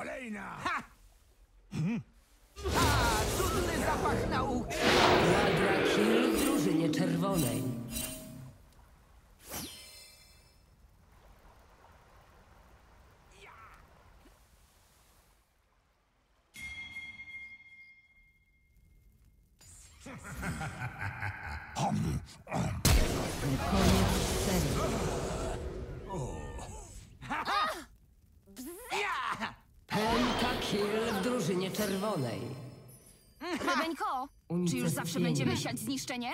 Kolejna! A, cudny zapach nauki! Quadra kill w drużynie czerwonej. Koniec Pentakill w drużynie czerwonej. Rebeńko, czy już zawsze będziemy siać zniszczenie?